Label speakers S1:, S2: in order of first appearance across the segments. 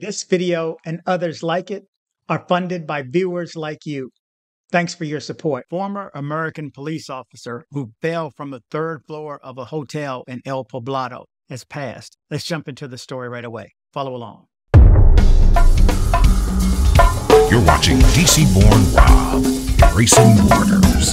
S1: This video and others like it are funded by viewers like you. Thanks for your support. Former American police officer who fell from the third floor of a hotel in El Poblado has passed. Let's jump into the story right away. Follow along.
S2: You're watching DC Born Rob, Erasing Borders.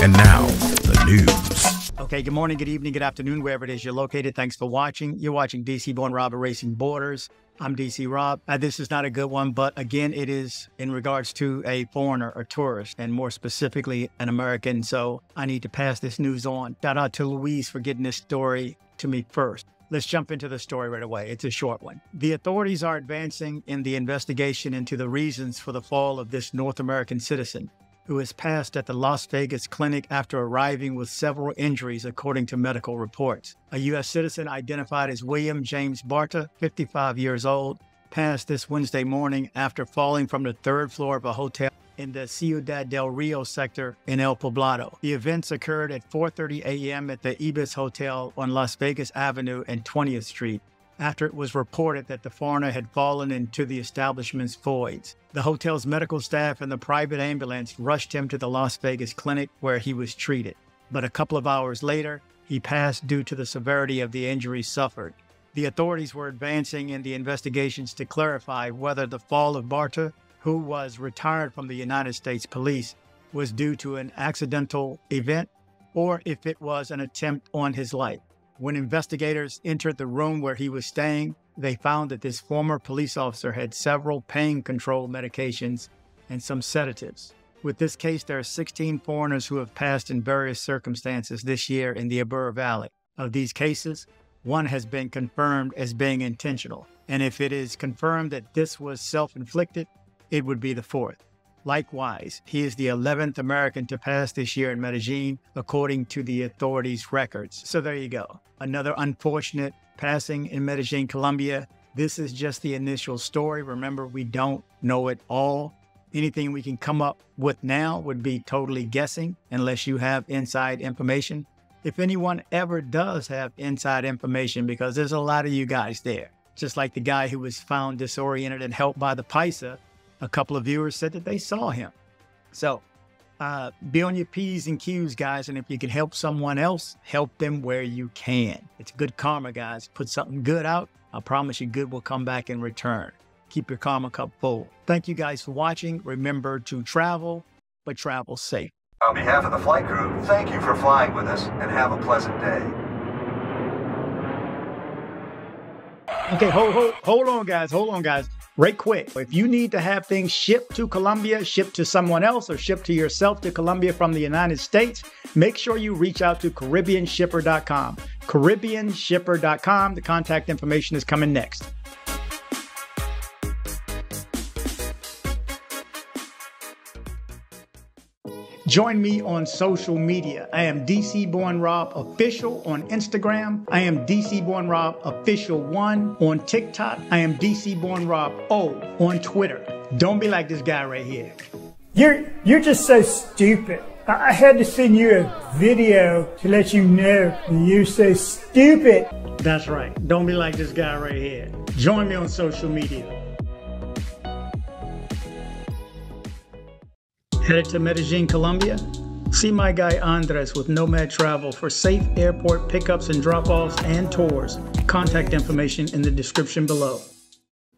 S2: And now, the news.
S1: Okay, good morning, good evening, good afternoon, wherever it is you're located. Thanks for watching. You're watching DC Born Rob, Erasing Borders. I'm DC Rob. Uh, this is not a good one, but again, it is in regards to a foreigner, a tourist, and more specifically, an American. So I need to pass this news on. Shout out to Louise for getting this story to me first. Let's jump into the story right away. It's a short one. The authorities are advancing in the investigation into the reasons for the fall of this North American citizen who has passed at the Las Vegas clinic after arriving with several injuries, according to medical reports. A U.S. citizen identified as William James Barta, 55 years old, passed this Wednesday morning after falling from the third floor of a hotel in the Ciudad del Rio sector in El Poblado. The events occurred at 4:30 a.m. at the Ibis Hotel on Las Vegas Avenue and 20th Street after it was reported that the foreigner had fallen into the establishment's voids. The hotel's medical staff and the private ambulance rushed him to the Las Vegas clinic where he was treated. But a couple of hours later, he passed due to the severity of the injuries suffered. The authorities were advancing in the investigations to clarify whether the fall of Barta, who was retired from the United States Police, was due to an accidental event or if it was an attempt on his life. When investigators entered the room where he was staying, they found that this former police officer had several pain control medications and some sedatives. With this case, there are 16 foreigners who have passed in various circumstances this year in the Aburrá Valley. Of these cases, one has been confirmed as being intentional. And if it is confirmed that this was self inflicted, it would be the fourth. Likewise, he is the 11th American to pass this year in Medellin, according to the authorities' records. So there you go. Another unfortunate passing in Medellin, Colombia. This is just the initial story. Remember, we don't know it all. Anything we can come up with now would be totally guessing unless you have inside information. If anyone ever does have inside information, because there's a lot of you guys there, just like the guy who was found disoriented and helped by the Paisa a couple of viewers said that they saw him. So uh, be on your P's and Q's, guys. And if you can help someone else, help them where you can. It's good karma, guys. Put something good out. I promise you, good will come back in return. Keep your karma cup full. Thank you guys for watching. Remember to travel, but travel safe.
S3: On behalf of the flight crew, thank you for flying with us and have a pleasant day.
S1: Okay, hold, hold, hold on, guys. Hold on, guys right quick. If you need to have things shipped to Colombia, shipped to someone else, or shipped to yourself to Colombia from the United States, make sure you reach out to CaribbeanShipper.com. CaribbeanShipper.com. The contact information is coming next. Join me on social media. I am DC Born Rob Official on Instagram. I am DC Born Rob Official 1 on TikTok. I am DC Born Rob O on Twitter. Don't be like this guy right here.
S4: You're you're just so stupid. I had to send you a video to let you know you're so stupid.
S1: That's right. Don't be like this guy right here. Join me on social media. Headed to Medellin, Colombia? See my guy Andres with Nomad Travel for safe airport pickups and drop offs and tours. Contact information in the description below.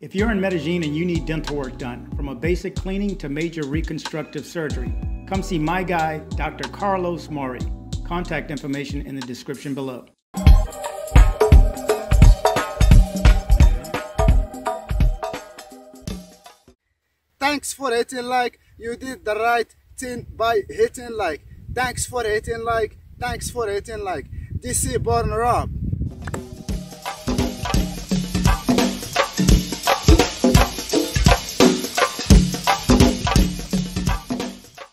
S1: If you're in Medellin and you need dental work done, from a basic cleaning to major reconstructive surgery, come see my guy, Dr. Carlos Mori. Contact information in the description below.
S5: Thanks for hitting like you did the right thing by hitting like. Thanks for hitting like. Thanks for hitting like. DC Born Rob.